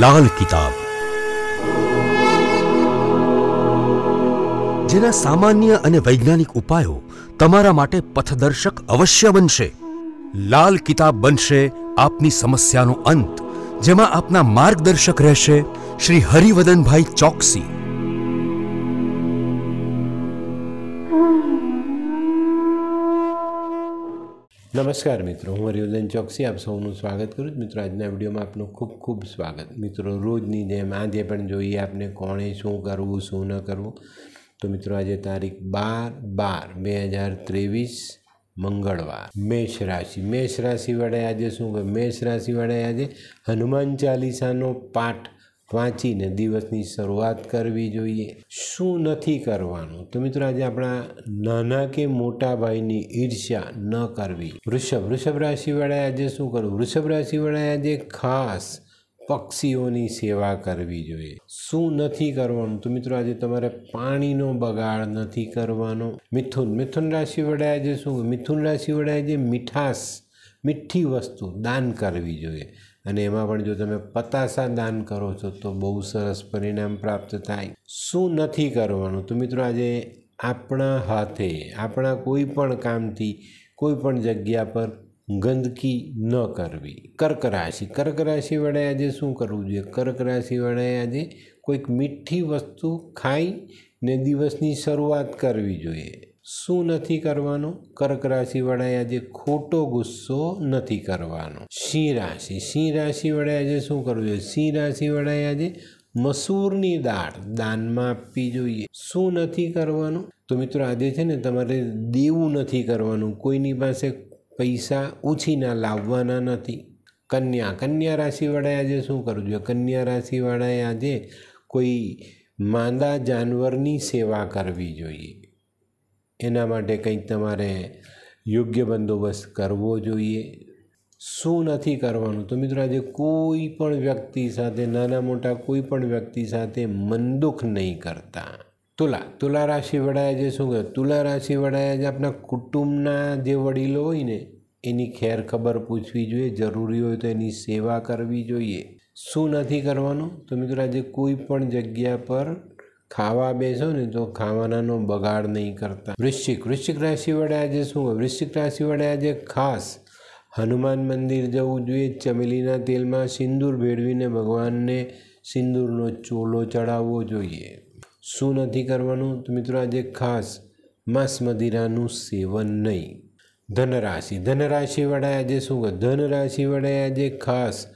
લાલ કિતાબ જેના સામાન્ય અને વૈજ્ઞાનિક ઉપાયો તમારા માટે પથદર્શક અવશ્ય બનશે લાલ કિતાબ બનશે આપની સમસ્યાનો અંત જેમાં આપના માર્ગદર્શક રહેશે શ્રી હરિવદનભાઈ ચોકસી નમસ્કાર મિત્રો, હું હરિવર્ધન ચોકસી, આપ સૌનું સ્વાગત કરું છું. મિત્રો, આજના વિડીયોમાં આપનું ખૂબ ખૂબ સ્વાગત. મિત્રો, રોજની જેમ આજે પણ જોઈએ આપને કોણે શું કરવું, શું ન કરવું. તો મિત્રો, આજે તારીખ બાર બાર બે હજાર ત્રેવીસ મંગળવાર, મેષ રાશિ. મેષ રાશિ વડે આજે શું કહે મેષ રાશિ વડે આજે હનુમાન ચાલીસાનો પાઠ વાંચીને દિવસની શરૂઆત કરવી જોઈએ. શું નથી કરવાનું? તો મિત્રો, આજે આપણા નાના કે મોટા ભાઈની ઈર્ષ્યા ન કરવી. વૃષભ વૃષભ રાશિવાળાએ આજે શું કરવું? વૃષભ રાશિવાળાએ આજે ખાસ પક્ષીઓની સેવા કરવી જોઈએ. શું નથી કરવાનું? તો મિત્રો, આજે તમારે પાણીનો બગાડ નથી કરવાનો. મિથુન મિથુન રાશિ વડે આજે શું મિથુન રાશિ જે મીઠાશ, મીઠી વસ્તુ દાન કરવી જોઈએ. અને એમાં પણ જો તમે પતાસા દાન કરો છો, તો બહુ સરસ પરિણામ પ્રાપ્ત થાય. શું નથી કરવાનું? તો મિત્રો આજે આપણા હાથે, આપણા કોઈ પણ કામથી, કોઈ પણ જગ્યા પર ગંદકી ન કરવી. કર્ક રાશિ. કર્ક રાશિ વડે આજે શું કરવું જોઈએ? કર્ક રાશિ વડે આજે કોઈક મીઠી વસ્તુ ખાઈ ને દિવસની શરૂઆત કરવી જોઈએ. શું નથી કરવાનું? કર્ક રાશિવાળાએ આજે ખોટો ગુસ્સો નથી કરવાનો. સિંહ રાશિ. સિંહ રાશિવાળાએ આજે શું કરવું જોઈએ? સિંહ રાશિવાળાએ આજે મસૂરની દાળ દાનમાં આપવી જોઈએ. શું નથી કરવાનું? તો મિત્રો આજે છે ને તમારે દેવું નથી કરવાનું. કોઈની પાસે પૈસા ઉછીના લાવવાના નથી. કન્યા. કન્યા રાશિવાળાએ આજે શું કરવું જોઈએ? કન્યા રાશિવાળાએ આજે કોઈ માંદા જાનવરની સેવા કરવી જોઈએ. એના માટે કંઈક તમારે યોગ્ય બંદોબસ્ત કરવો જોઈએ. શું નથી કરવાનું? તો મિત્રો આજે કોઈ પણ વ્યક્તિ સાથે, નાના મોટા કોઈ પણ વ્યક્તિ સાથે મનદુખ નહીં કરતા. તુલા તુલા રાશિ વડાએ જે શું કહેવાય તુલા રાશિ વડાએ જે આપણા કુટુંબના જે વડીલો હોય ને, એની ખેર ખબર પૂછવી જોઈએ, જરૂરી હોય તો એની સેવા કરવી જોઈએ. શું નથી કરવાનું? તો મિત્રો આજે કોઈ પણ જગ્યા પર ખાવા બેસો ને તો ખાવાનાનો બગાડ નહીં કરતા. વૃશ્ચિક વૃશ્ચિક રાશિ વડે આજે શું વૃશ્ચિક રાશિ વડે આજે ખાસ હનુમાન મંદિર જવું જોઈએ. ચમેલીના તેલમાં સિંદૂર ભેળવીને ભગવાનને સિંદૂરનો ચોલો ચડાવવો જોઈએ. શું નથી કરવાનું? તો મિત્રો, આજે ખાસ માંસ મદિરાનું સેવન નહીં. ધનરાશિ ધનરાશિ વડે આજે શું ધનરાશિ વડે આજે ખાસ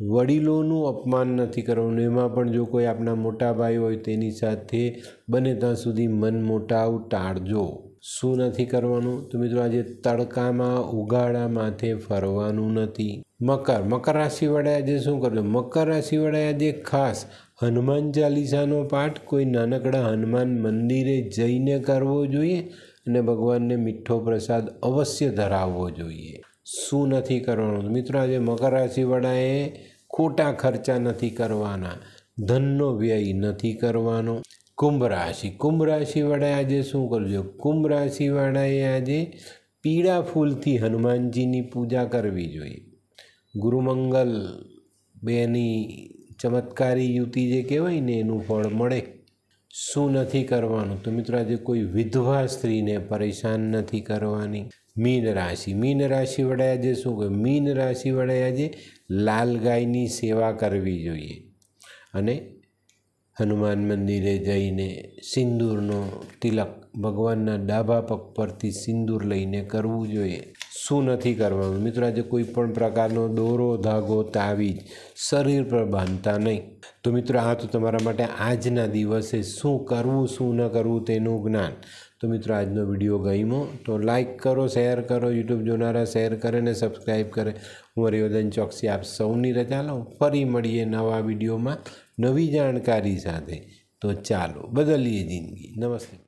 વડીલોનું અપમાન નથી કરવાનું. એમાં પણ જો કોઈ આપણા મોટા ભાઈ હોય તેની સાથે બને ત્યાં સુધી મન મોટાવ ટાળજો. શું નથી કરવાનું? તો મિત્રો આજે તડકામાં ઉગાડા માથે ફરવાનું નથી. મકર મકર રાશિવાળાએ આજે શું કરજો મકર રાશિવાળાએ આજે ખાસ હનુમાન ચાલીસાનો પાઠ, કોઈ નાનકડા હનુમાન મંદિરે જઈને કરવો જોઈએ અને ભગવાનને મીઠો પ્રસાદ અવશ્ય ધરાવવો જોઈએ. શું નથી કરવાનું? મિત્રો, આજે મકર રાશિવાળાએ ખોટા ખર્ચા નથી કરવાના. ધનનો વ્યય નથી કરવાનો. કુંભ રાશિ. કુંભ રાશિવાળાએ આજે શું કરવું જોઈએ કુંભ રાશિવાળાએ આજે પીળા ફૂલથી હનુમાનજીની પૂજા કરવી જોઈએ. ગુરુમંગલ બેની ચમત્કારી યુતિ જે કહેવાય ને, એનું ફળ મળે. શું નથી કરવાનું? તો મિત્રો, આજે કોઈ વિધવા સ્ત્રીને પરેશાન નથી કરવાની. મીન રાશિ. મીન રાશિ વડે આજે શું કહે મીન રાશિ વડે આજે લાલ ગાયની સેવા કરવી જોઈએ. અને હનુમાન મંદિરે જઈને સિંદૂરનો તિલક ભગવાનના ડાબા પગ પરથી સિંદૂર લઈને કરવું જોઈએ. શું નથી કરવાનું? મિત્રો, આજે કોઈ પણ પ્રકારનો દોરો, ધાગો, તાવીજ શરીર પર બાંધતા નહીં. તો મિત્રો, આ તો તમારા માટે આજના દિવસે શું કરવું, શું ન કરવું તેનું જ્ઞાન. તો મિત્રો, આજનો વીડિયો ગમ્યો તો લાઇક કરો, શેર કરો, યુટ્યુબ જોનારા શેર કરે ને સબસ્ક્રાઈબ કરે. હું હરિવર્ધન ચોકસી આપ સૌની રજા લઉં. ફરી મળીએ નવા વિડીયોમાં નવી જાણકારી સાથે. તો ચાલો, બદલીએ જિંદગી. નમસ્તે.